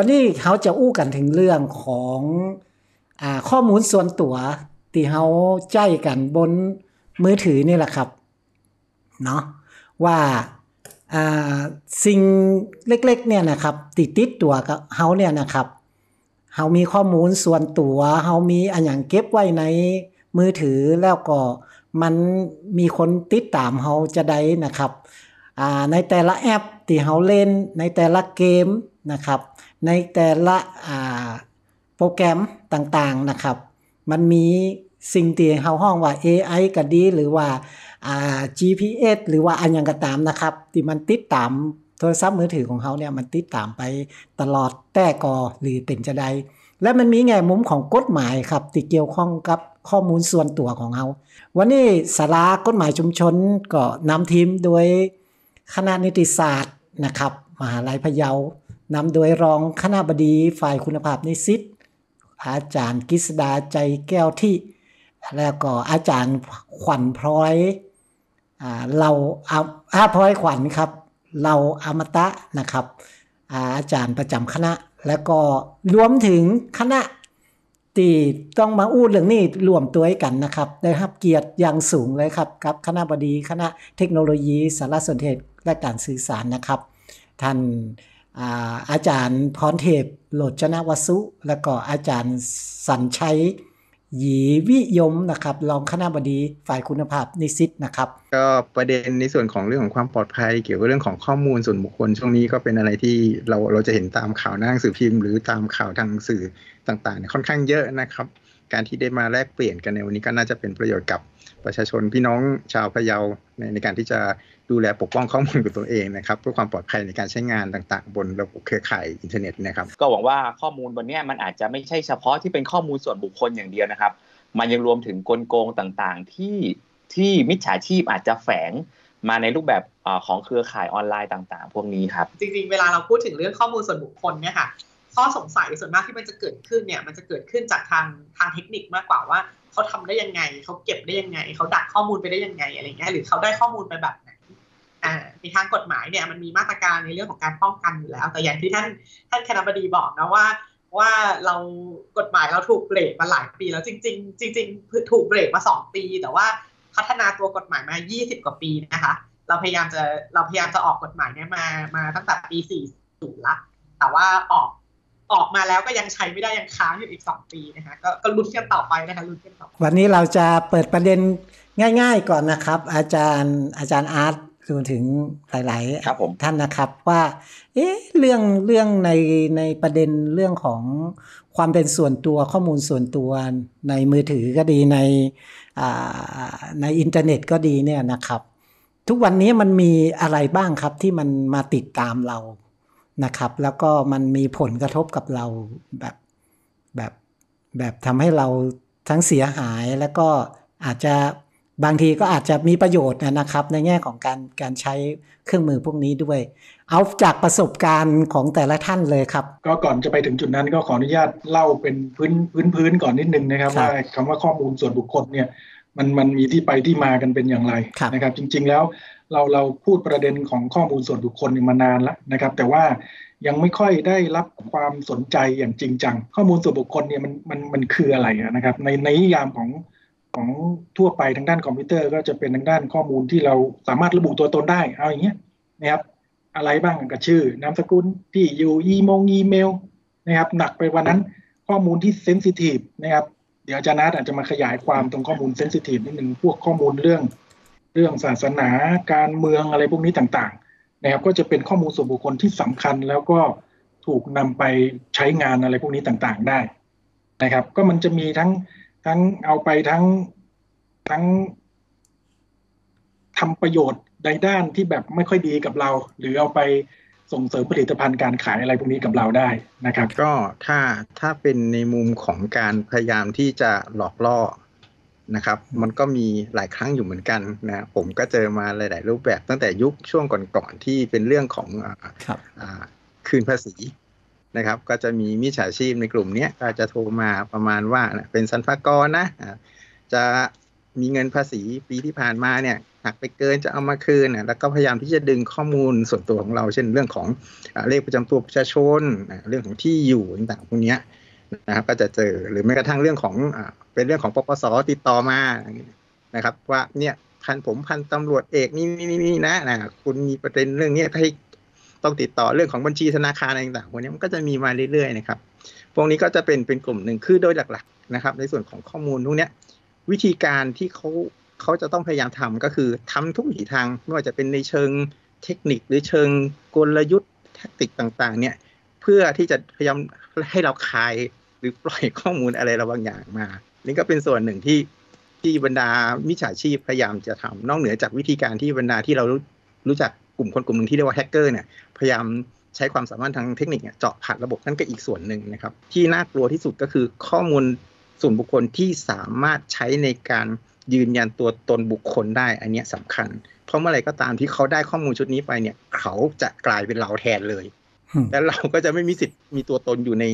วันนี้เขาจะอู้กันถึงเรื่องของอ่าข้อมูลส่วนตัวที่เขาใจกันบนมือถือนี่แหละครับเนาะว่าอ่าสิ่งเล็กๆเนี่ยนะครับ ติดติดตัวกับเฮาเนี่ยนะครับเฮามีข้อมูลส่วนตัวเฮามีอันอย่างเก็บไว้ในมือถือแล้วก็มันมีคนติดตามเฮาจะได้นะครับในแต่ละแอปที่เฮาเล่นในแต่ละเกมนะครับ ในแต่ละโปรแกรมต่างๆนะครับ มันมีสิ่งที่เฮาห้องว่า AI ก็ดี หรือว่าอ่า GPS หรือว่าอันยังก็ตามนะครับ ที่มันติดตามโทรศัพท์มือถือของเขาเนี่ยมันติดตามไปตลอดแต่กอหรือเป็นจะใดและมันมีแง่มุมของกฎหมายครับ ที่เกี่ยวข้องกับข้อมูลส่วนตัวของเขาวันนี้สารากฎหมายชุมชนก็นำทีมโดยคณะนิติศาสตร์นะครับ มหาลัยพะเยา นำโดยรองคณะบดีฝ่ายคุณภาพนิสิตอาจารย์กฤษดาใจแก้วที่ แล้วก็อาจารย์ขวัญพร้อยอ่าเราอาอาพร้อยขวัญครับ เราอมตะนะครับอาอาจารย์ประจำคณะ แล้วก็รวมถึงคณะที่ต้องมาอู้เรื่องนี้รวมตัวกันนะครับ ได้รับเกียรติอย่างสูงเลยครับกับคณะบดีคณะเทคโนโลยีสารสนเทศและการสื่อสารนะครับ ท่าน อาจารย์พรเทพโลจนวสุ แล้วก็อาจารย์สัญชัยหยีวิยมนะครับรองคณะบดีฝ่ายคุณภาพนิสิตนะครับ ก็ประเด็นในส่วนของเรื่องของความปลอดภัย เกี่ยวกับเรื่องของข้อมูลส่วนบุคคลช่วงนี้ก็เป็นอะไรที่เราเราจะเห็นตามข่าวหน้าหนังสือพิมพ์หรือตามข่าวทางสื่อต่างๆเนี่ยค่อนข้างเยอะนะครับ การที่ได้มาแลกเปลี่ยนกันในวันนี้ก็น่าจะเป็นประโยชน์กับประชาชนพี่น้องชาวพะเยาในในการที่จะ ดูแลปกป้องข้อมูลของตัวเองนะครับเพื่อความปลอดภัยในการใช้งานต่างๆ บนระบบเครือข่ายอินเทอร์เน็ตนะครับก็หวังว่าข้อมูลบนเนี้ยมันอาจจะไม่ใช่เฉพาะที่เป็นข้อมูลส่วนบุคคลอย่างเดียวนะครับ มันยังรวมถึงกลโกงต่างๆ ที่ที่มิจฉาชีพอาจจะแฝงมาในรูปแบบอาของเครือข่ายออนไลน์ต่าง ๆ พวกนี้ครับ จริงๆ เวลาเราพูดถึงเรื่องข้อมูลส่วนบุคคลเนี่ยค่ะข้อสงสัยส่วนมากที่มันจะเกิดขึ้นเนี่ยมันจะเกิดขึ้นจากทางทางเทคนิคมากกว่าว่าเขาทำได้ยังไงเขาเก็บได้ยังไงเขาดักข้อมูลไปได้ยังไงอะไรเงี้ยหรือเขาได้ข้อมูลไปแบบไหน อ่าในทางกฎหมายเนี่ยมันมีมาตรการในเรื่องของการป้องกันอยู่แล้ว แต่อย่างที่ท่านท่านคณะบดีบอกนะว่าว่าเรากฎหมายเราถูกเบรกมาหลายปีแล้วจริง ๆ จริง ๆ ถูกเบรกมาสองปี แต่ว่าพัฒนาตัวกฎหมายมา 20 กว่าปีนะคะ เราพยายามจะเราพยายามจะออกกฎหมายเนี้ยมามาตั้งแต่ปี 40 ละ แต่ว่าออกออกมาแล้วก็ยังใช้ไม่ได้ยังค้างอยู่อีก 2 ปีนะคะก็ก็ลุ้นกันต่อไปนะคะลุ้นกันต่อวันนี้เราจะเปิดประเด็นง่าย ๆ ก่อนนะครับ อาจารย์อาจารย์อาร์ต รวมถึงหลายครับผมท่านนะครับว่า เอ๊ะเรื่องเรื่องในในประเด็นเรื่องของความเป็นส่วนตัวข้อมูลส่วนตัวในมือถือก็ดีในอ่าในอินเทอร์เน็ตก็ดีเนี่ยนะครับ ทุกวันนี้มันมีอะไรบ้างครับที่มันมาติดตามเรานะครับ แล้วก็มันมีผลกระทบกับเราแบบแบบแบบทำให้เราทั้งเสียหายแล้วก็อาจจะ บางทีก็อาจจะมีประโยชน์นะครับ ในแง่ของการการใช้เครื่องมือพวกนี้ด้วย เอาจากประสบการณ์ของแต่ละท่านเลยครับ ก็ก่อนจะไปถึงจุดนั้นก็ขออนุญาตเล่าเป็นพื้นพื้นพื้นก่อนนิดนึงนะครับครับว่าคำว่าข้อมูลส่วนบุคคลเนี่ยมันมันมีที่ไปที่มากันเป็นอย่างไรครับนะครับ จริง ๆแล้วเราเราพูดประเด็นของข้อมูลส่วนบุคคลเนี่ยมานานแล้วนะครับ แต่ว่ายังไม่ค่อยได้รับความสนใจอย่างจริงจัง ข้อมูลส่วนบุคคลเนี่ยมันมันมันคืออะไรอะนะครับ ในในนิยามของ ของทั่วไปทางด้านคอมพิวเตอร์ก็จะเป็นทางด้านข้อมูลที่เราสามารถระบุตัวตนได้ เอาอย่างเงี้ยนะครับ อะไรบ้างกับชื่อนามสกุลที่อยู่อีมงอีเมลนะครับหนักไปวันนั้นข้อมูลที่เซนซิทีฟนะครับ เดี๋ยวอาจารย์นัทอาจจะมาขยายความตรงข้อมูลเซนซิทีฟนิดนึงพวกข้อมูลเรื่อง เรื่องศาสนาการเมืองอะไรพวกนี้ต่างๆ นะครับ ก็จะเป็นข้อมูลส่วนบุคคลที่สำคัญแล้วก็ถูกนำไปใช้งานอะไรพวกนี้ต่างๆได้นะครับ ก็มันจะมีทั้ง ทั้งเอาไปทั้งทั้งทำประโยชน์ในด้านที่แบบไม่ค่อยดีกับเรา หรือเอาไปส่งเสริมผลิตภัณฑ์การขายอะไรพวกนี้กับเราได้นะครับ ก็ถ้าถ้าเป็นในมุมของการพยายามที่จะหลอกล่อนะครับ มันก็มีหลายครั้งอยู่เหมือนกันนะผมก็เจอมาหลาย ๆ รูปแบบตั้งแต่ยุคช่วงก่อนๆที่เป็นเรื่องของอ่าครับอ่าคืนภาษี นะครับ ก็จะมีมิจฉาชีพในกลุ่มนี้ก็จะโทรมาประมาณว่าเป็นสรรพากรนะอ่าจะมีเงินภาษีปีที่ผ่านมาเนี่ยหักไปเกินจะเอามาคืนนะแล้วก็พยายามที่จะดึงข้อมูลส่วนตัวของเรา เช่นเรื่องของเลขประจำตัวประชาชนเรื่องของที่อยู่ต่างๆพวกนี้นะครับก็จะเจอหรือแม้กระทั่งเรื่องของเป็นเรื่องของปปสติดต่อมานะครับ ว่าเนี่ยพันผมพันตำรวจเอกนี่นี่นี่นะนะคุณมีประเด็นเรื่องนี้ให้ ต้องติดต่อเรื่องของบัญชีธนาคารอะไรต่างๆพวกนี้มันก็จะมีมาเรื่อยๆนะครับพวกนี้ก็จะเป็นเป็นกลุ่มหนึ่งคือโดยหลักๆนะครับ ในส่วนของข้อมูลพวกเนี้ยวิธีการที่เขาเขาจะต้องพยายามทำก็คือทำทุกวิถีทางไม่ว่าจะเป็นในเชิงเทคนิคหรือเชิงกลยุทธ์แทคติกต่างๆ เนี่ยเพื่อที่จะพยายามให้เราคายหรือปล่อยข้อมูลอะไรเราบางอย่างมา นี่ก็เป็นส่วนหนึ่งที่ที่บรรดามิจฉาชีพพยายามจะทำนอกเหนือจากวิธีการที่บรรดาที่เรารู้รู้จัก กลุ่มคนกลุ่มหนึ่งที่เรียกว่าแฮกเกอร์เนี่ยพยายามใช้ความสามารถทางเทคนิคเนี่ยเจาะผ่านระบบนั่นก็อีกส่วนหนึ่งนะครับ ที่น่ากลัวที่สุดก็คือข้อมูลส่วนบุคคลที่สามารถใช้ในการยืนยันตัวตนบุคคลได้ อันเนี้ยสำคัญ เพราะเมื่อไหร่ก็ตามที่เขาได้ข้อมูลชุดนี้ไปเนี่ย เขาจะกลายเป็นเราแทนเลยอืมแล้วเราก็จะไม่มีสิทธิ์มีตัวตนอยู่ใน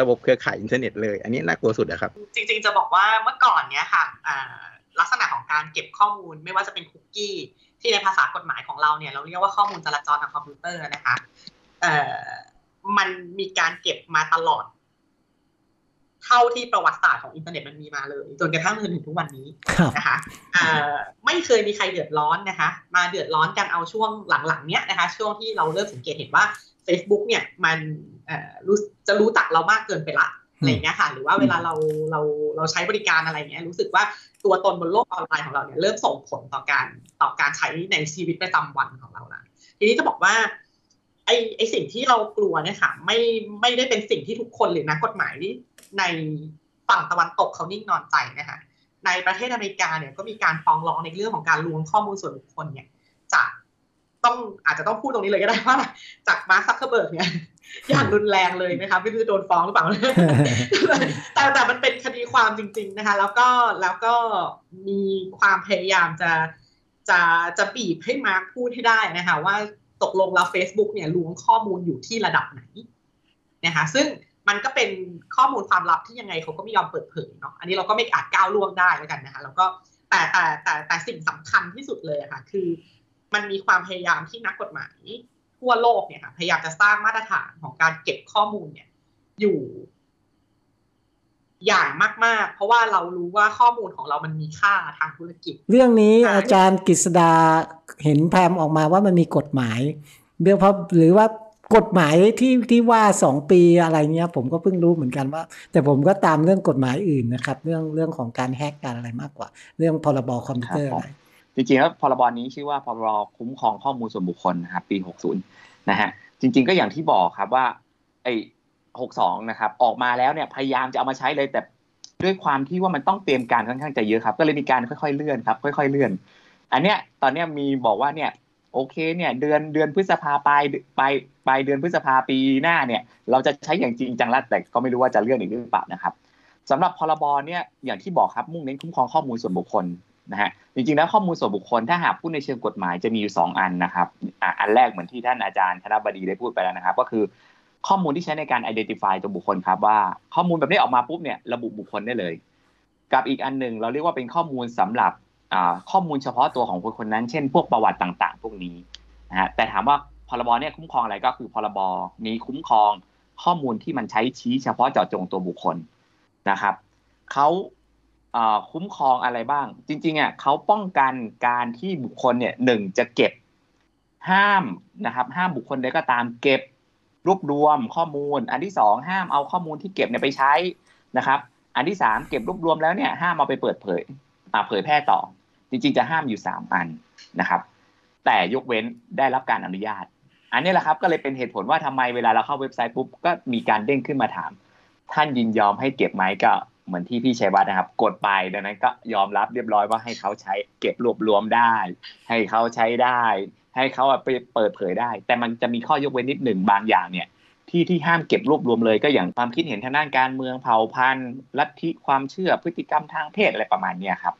ระบบเครือข่ายอินเทอร์เน็ตเลย อันนี้น่ากลัวสุดนะครับ จริง ๆ จะบอกว่าเมื่อก่อนเนี้ยค่ะอ่าลักษณะของการเก็บข้อมูลไม่ว่าจะเป็นคุกกี้ ที่ในภาษากฎหมายของเราเนี่ยเราเรียกว่าข้อมูลจราจรทางคอมพิวเตอร์นะคะเอ่อมันมีการเก็บมาตลอด เท่าที่ประวัติศาสตร์ของอินเทอร์เน็ตมันมีมาเลย จนกระทั่งจนถึงทุกวันนี้ครับนะคะเอ่อไม่เคยมีใครเดือดร้อนนะคะ มาเดือดร้อนกันเอาช่วงหลังๆเนี้ยนะคะ ช่วงที่เราเริ่มสังเกตเห็นว่า Facebook เนี่ยมันเอ่อรู้จะรู้จักเรามากเกินไปละอะไรอย่างเงี้ยค่ะ หรือว่าเวลาเราเราเราใช้บริการอะไรเงี้ยรู้สึกว่า ตัวตนบนโลกออนไลน์ของเราเนี่ยเริ่มส่งผลต่อการต่อการใช้ในชีวิตประจำวันของเราละทีนี้จะบอกว่าไอไอสิ่งที่เรากลัวเนี่ยค่ะไม่ไม่ได้เป็นสิ่งที่ทุกคนหรือนักกฎหมายในฝั่งตะวันตกเขานิ่งนอนใจนะคะในประเทศอเมริกาเนี่ยก็มีการฟ้องร้องในเรื่องของการล้วงข้อมูลส่วนบุคคลเนี่ยจาก ต้องอาจจะต้องพูดตรงนี้เลยก็ได้ว่าจากมาร์คซักเคอร์เบิร์กเนี่ยอย่างรุนแรงเลยนะคะไม่รู้จะโดนฟ้องหรือเปล่าแต่แต่มันเป็นคดีความจริง ๆนะคะ แล้วก็แล้วก็มีความพยายามจะจะจะบีบให้มาร์คพูดให้ได้นะคะ ว่าตกลงแล้ว Facebook เนี่ยล้วงข้อมูลอยู่ที่ระดับไหนนะคะซึ่งมันก็เป็นข้อมูลความลับที่ยังไงเขาก็ไม่ยอมเปิดเผยเนาะอันนี้เราก็ไม่อาจก้าวล่วงได้แล้วกันนะคะแล้วก็แต่แต่แต่แต่สิ่งสำคัญที่สุดเลยอะค่ะ คือ มันมีความพยายามที่นักกฎหมายทั่วโลกเนี่ยค่ะพยายามจะสร้างมาตรฐานของการเก็บข้อมูลเนี่ย อยู่อย่างมาก ๆ เพราะว่าเรารู้ว่าข้อมูลของเรามันมีค่าทางธุรกิจ เรื่องนี้อาจารย์กฤษดาเห็นแพมออกมาว่ามันมีกฎหมายเรื่องเพราะหรือว่ากฎหมายที่ที่ว่าสองปีอะไรเงี้ย ผมก็เพิ่งรู้เหมือนกันว่า แต่ผมก็ตามเรื่องกฎหมายอื่นนะครับ เรื่องเรื่องของการแฮกการอะไรมากกว่า เรื่องพรบคอมพิวเตอร์อะไร จริงๆแล้วพรบนี้ชื่อว่าพรบคุ้มครองข้อมูลส่วนบุคคลนะครับปี 60 นะฮะจริง ๆ ก็อย่างที่บอกครับว่าไอ้62 นะครับ ออกมาแล้วเนี่ยพยายามจะเอามาใช้เลยแต่ด้วยความที่ว่ามันต้องเตรียมการค่อนข้างจะเยอะครับ ก็เลยมีการค่อยๆเลื่อนครับค่อย ๆเลื่อน อันเนี้ยตอนเนี้ยมีบอกว่าเนี่ยโอเคเนี่ยเดือนเดือนพฤษภาปลายปลายปลายเดือนพฤษภาปีหน้าเนี่ย เราจะใช้อย่างจริงจังแล้วแต่ก็ไม่รู้ว่าจะเลื่อนอีกหรือเปล่านะครับสำหรับพรบเนี่ยอย่างที่บอกครับมุ่งเน้นคุ้มครองข้อมูลส่วนบุคคล นะฮะจริงๆแล้วข้อมูลส่วนบุคคลถ้าหากพูดในเชิงกฎหมายจะมีอยู่สองอันนะครับอันแรกเหมือนที่ท่านอาจารย์ธนบดีได้พูดไปแล้วนะครับ ก็คือข้อมูลที่ใช้ในการ identify ตัวบุคคลครับว่าข้อมูลแบบนี้ออกมาปุ๊บเนี่ยระบุบุคคลได้เลย กับอีกอันหนึ่งเราเรียกว่าเป็นข้อมูลสำหรับข้อมูลเฉพาะตัวของคนคนนั้น เช่น พวกประวัติต่าง ๆ พวกนี้นะฮะแต่ถามว่าพรบเนี่ยคุ้มครองอะไรก็คือพรบมีคุ้มครองข้อมูลที่มันใช้ชี้เฉพาะเจาะจงตัวบุคคลนะครับเขา คุ้มครองอะไรบ้าง จริงๆอะเขาป้องกันการที่บุคคลเนี่ยหนึ่งจะเก็บห้ามนะครับห้ามบุคคลใดก็ตามเก็บรวบรวมข้อมูล อันที่สองห้ามเอาข้อมูลที่เก็บเนี่ยไปใช้นะครับ อันที่สามเก็บรวบรวมแล้วเนี่ยห้ามเอาไปเปิดเผยอ่าเผยแพร่ต่อ จริงๆจะห้ามอยู่สามอันนะครับ แต่ยกเว้นได้รับการอนุญาต อันนี้แหละครับก็เลยเป็นเหตุผลว่าทำไมเวลาเราเข้าเว็บไซต์ปุ๊บก็มีการเด้งขึ้นมาถาม ท่านยินยอมให้เก็บไหมก็ เหมือนที่พี่ชัยวัฒน์นะครับ กดไปดังนั้นก็ยอมรับเรียบร้อยว่าให้เขาใช้เก็บรวบรวมได้ ให้เขาใช้ได้ ให้เขาเอาไปเปิดเผยได้ แต่มันจะมีข้อยกเว้นนิดหนึ่งบางอย่างเนี่ยที่ที่ห้ามเก็บรวบรวมเลยก็อย่างความคิดเห็นทางด้านการเมืองเผ่าพันธุ์ลัทธิความเชื่อพฤติกรรมทางเพศอะไรประมาณเนี้ยครับ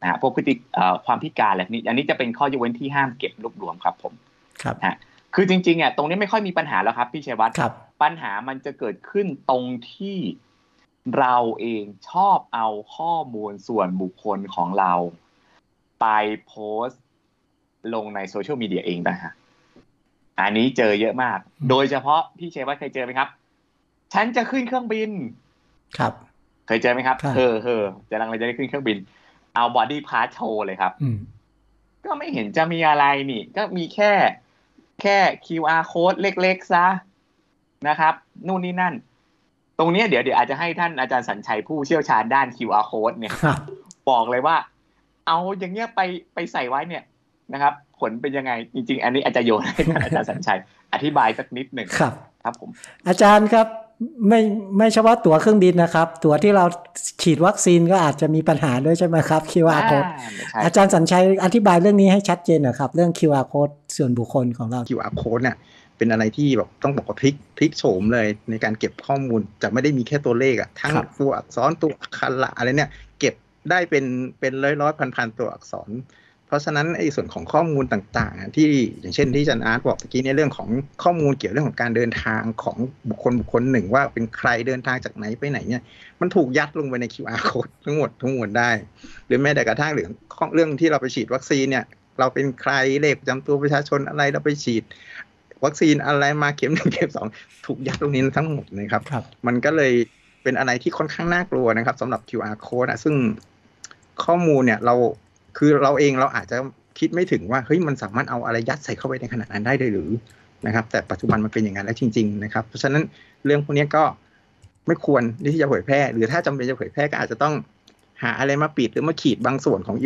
นะฮะพวกพฤติเอ่อความพิการอะไรพวกนี้อันนี้จะเป็นข้อยกเว้นที่ห้ามเก็บรวบรวมครับผมครับฮะคือจริงๆอะตรงนี้ไม่ค่อยมีปัญหาแล้วครับพี่ชัยวัฒน์ครับปัญหามันจะเกิดขึ้นตรงที่ เราเองชอบเอาข้อมูลส่วนบุคคลของเรา ไปโพสต์ลงในโซเชียลมีเดียเองนะฮะอันนี้เจอเยอะมาก โดยเฉพาะพี่เชวัตเคยเจอไหมครับ ฉันจะขึ้นเครื่องบิน ครับ เคยเจอไหมครับครับเออเออจะลังเลยจะได้ขึ้นเครื่องบิน เอาบอดี้พาร์ทโชว์เลยครับอืมก็ไม่เห็นจะมีอะไรนี่ ก็มีแค่แค่ QR code เล็กๆซะนะครับ นู่นนี่นั่นต รงเนี้ยเดี๋ยวเดี๋ยวอาจจะให้ท่านอาจารย์สัญชัยผู้เชี่ยวชาญด้าน QR code เนี่ยครับบอกเลยว่า เอาอย่างเงี้ยไปไปใส่ไว้เนี่ยนะครับ ผลเป็นยังไงจริง ๆ อันนี้อาจจะโยนให้ท่านอาจารย์สัญชัย อธิบายสักนิดหนึ่งครับ ครับผม อาจารย์ครับไม่ไม่เฉพาะตั๋วเครื่องบินนะครับ ตั๋วที่เราฉีดวัคซีนก็อาจจะมีปัญหาด้วยใช่ไหมครับ QR code ใช่อาจารย์สัญชัยอธิบายเรื่องนี้ให้ชัดเจนหนะครับ เรื่อง QR code ส่วนบุคคลของเรา QR code เนี่ย เป็นอะไรที่แบบต้องบอกว่าพลิกพลิกโฉมเลยในการเก็บข้อมูลจะไม่ได้มีแค่ตัวเลขอะทั้งครับตัวอักษรตัวอักขระอะไรเนี่ย เก็บได้เป็นเป็นร้อยร้อยพันพันตัวอักษร เพราะฉะนั้นไอ้ส่วนของข้อมูลต่างๆอะที่อย่างเช่นที่อาจันอาร์ตบอกเมื่อกี้ในยเรื่องของข้อมูลเกี่ยวเรื่องของการเดินทางของบุคคลบุคคลหนึ่งว่าเป็นใครเดินทางจากไหนไปไหนเนี่ยมันถูกยัดลงไปใน QR code ทั้งหมดทั้งมวลได้ หรือแม้แต่กระทั่งเรื่องของเรื่องที่เราไปฉีดวัคซีนเนี่ยเราเป็นใครเลขประจำตัวประชาชนอะไรเราไปฉีด วัคซีนอะไรมาเข็มหนึ่งเข็มสองถูกยัดตรงนี้ทั้งหมดนะครับครับมันก็เลยเป็นอะไรที่ค่อนข้างน่ากลัวนะครับสำหรับ QR code อะซึ่งข้อมูลเนี่ยเราคือเราเองเราอาจจะคิดไม่ถึงว่าเฮ้ยมันสามารถเอาอะไรยัดใส่เข้าไปในขนาดนั้นได้เลยหรือนะครับ แต่ปัจจุบันมันเป็นอย่างนั้นแล้วจริง ๆ นะครับ เพราะฉะนั้นเรื่องพวกนี้ก็ไม่ควรที่จะเผยแพร่ หรือถ้าจำเป็นจะเผยแพร่ก็อาจจะต้อง หาอะไรมาปิดหรือมาขีดบางส่วนของ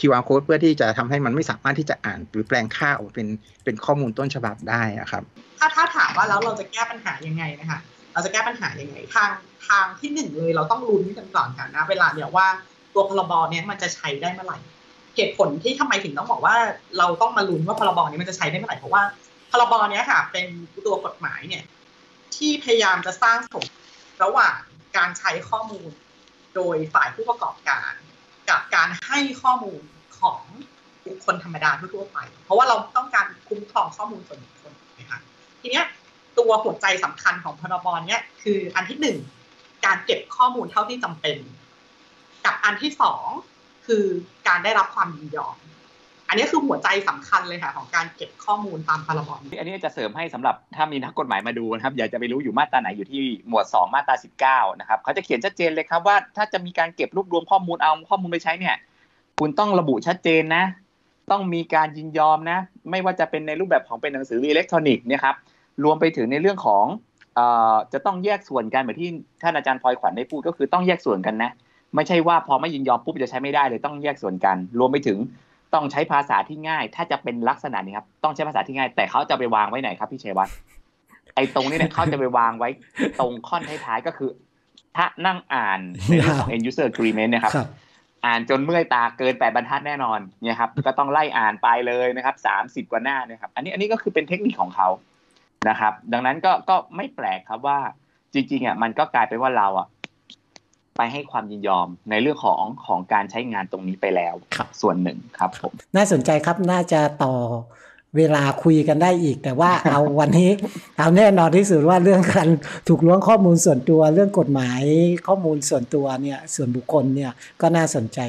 QR code เพื่อที่จะทำให้มันไม่สามารถที่จะอ่านหรือแปลงค่าออกเป็นเป็นข้อมูลต้นฉบับได้อะครับ ถ้าถ้าถามว่าแล้วเราจะแก้ปัญหายังไงนะคะเราจะแก้ปัญหายังไงทางทางที่หนึ่งเลยเราต้องลุ้นกันก่อนค่ะนะเวลาเนี่ยว่าตัวพรบเนี้ยมันจะใช้ได้เมื่อไหร่เหตุผลที่ทำไมถึงต้องบอกว่า เราต้องมาลุ้นว่าพรบนี้มันจะใช้ได้เมื่อไหร่เพราะว่าพรบเนี้ยค่ะ เป็นตัวกฎหมายเนี่ยที่พยายามจะสร้างสมระหว่างการใช้ข้อมูล โดยฝ่ายผู้ประกอบการ กับการให้ข้อมูลของบุคคลธรรมดาทั่วไป เพราะว่าเราต้องการคุ้มครองข้อมูลส่วนบุคคลนะคะทีเนี้ยตัวหัวใจสำคัญของพรบเนี้ยคืออันที่หนึ่งการเก็บข้อมูลเท่าที่จำเป็น กับอันที่สองคือการได้รับความยินยอม อันนี้คือหัวใจสำคัญเลยค่ะของการเก็บข้อมูลตามพรบนี้อันนี้จะเสริมให้สำหรับถ้ามีนักกฎหมายมาดูนะครับอยากจะไปรู้อยู่มาตราไหนอยู่ที่หมวด 2 มาตรา 19 นะครับเขาจะเขียนชัดเจนเลยครับว่าถ้าจะมีการเก็บรวบรวมข้อมูลเอาข้อมูลไปใช้เนี่ยคุณต้องระบุชัดเจนนะ ต้องมีการยินยอมนะ ไม่ว่าจะเป็นในรูปแบบของเป็นหนังสืออิเล็กทรอนิกส์เนี่ยครับรวมไปถึงในเรื่องของจะต้องแยกส่วนกันเหมือนที่ท่านอาจารย์พลอยขวัญได้พูดก็คือต้องแยกส่วนกันนะ ไม่ใช่ว่าพอไม่ยินยอมปุ๊บจะใช้ไม่ได้เลยต้องแยกส่วนกัน รวมไปถึง ต้องใช้ภาษาที่ง่าย ถ้าจะเป็นลักษณะนี้ครับ ต้องใช้ภาษาที่ง่าย แต่เขาจะไปวางไว้ไหนครับพี่ชัยวัฒน์ไอ้ตรงนี้เนี่ยเขาจะไปวางไว้ตรงค่อนท้ายๆก็คือ ถ้านั่งอ่านในเรื่องของ end user agreement เนะครับครับ อ่านจนเมื่อยตาเกินแปดบรรทัดแน่นอนเนี่ยครับ ก็ต้องไล่อ่านไปเลยนะครับสามสิบกว่าหน้าเนี่ยครับ อันนี้อันนี้ก็คือเป็นเทคนิคของเขานะครับ ดังนั้นก็ก็ไม่แปลกครับว่าจริงๆอะมันก็กลายเป็นว่าเราอะ ไปให้ความยินยอมในเรื่องของของการใช้งานตรงนี้ไปแล้วครับส่วนหนึ่งครับผมน่าสนใจครับน่าจะต่อเวลาคุยกันได้อีก แต่ว่าเอาวันนี้เอาแน่นอนที่สุดว่าเรื่องการถูกล้วงข้อมูลส่วนตัว เรื่องกฎหมายข้อมูลส่วนตัวเนี่ยส่วนบุคคลเนี่ยก็น่าสนใจ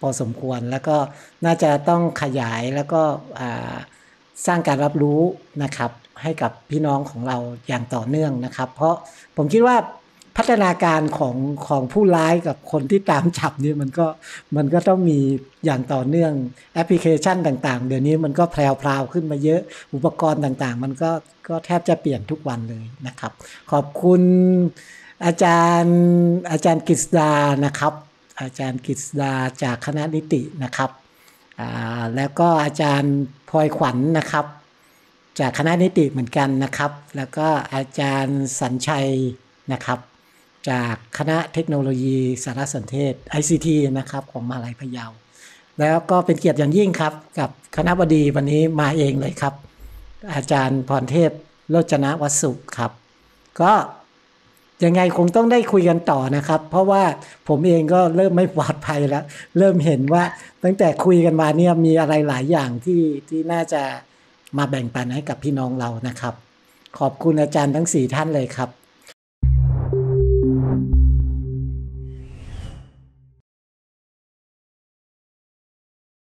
พอสมควรแล้วก็น่าจะต้องขยายแล้วก็อ่าสร้างการรับรู้นะครับ ให้กับพี่น้องของเราอย่างต่อเนื่องนะครับ เพราะผมคิดว่า พัฒนาการของของผู้ร้ายกับคนที่ตามจับเนี่ยมันก็มันก็ต้องมีอย่างต่อเนื่องแอปพลิเคชันต่าง ๆ เดี๋ยวนี้มันก็แพรวๆขึ้นมาเยอะอุปกรณ์ต่างๆ มันก็ก็แทบจะเปลี่ยนทุกวันเลยนะครับ ขอบคุณอาจารย์อาจารย์กฤษดานะครับ อาจารย์กฤษดาจากคณะนิตินะครับแล้วก็อาจารย์พลอยขวัญนะครับ จากคณะนิติเหมือนกันนะครับ แล้วก็อาจารย์สัญชัยนะครับ จากคณะเทคโนโลยีสารสนเทศ ICT นะครับของมหาลัยพะเยา แล้วก็เป็นเกียรติอย่างยิ่งครับ กับคณะบดีวันนี้มาเองเลยครับ อาจารย์พรเทพโรจนะวสุครับ ก็ยังไงคงต้องได้คุยกันต่อนะครับ เพราะว่าผมเองก็เริ่มไม่ปลอดภัยแล้ว เริ่มเห็นว่าตั้งแต่คุยกันมาเนี่ยมีอะไรหลายอย่างที่ที่น่าจะมาแบ่งปันให้กับพี่น้องเรานะครับ ขอบคุณอาจารย์ทั้งสี่ท่านเลยครับ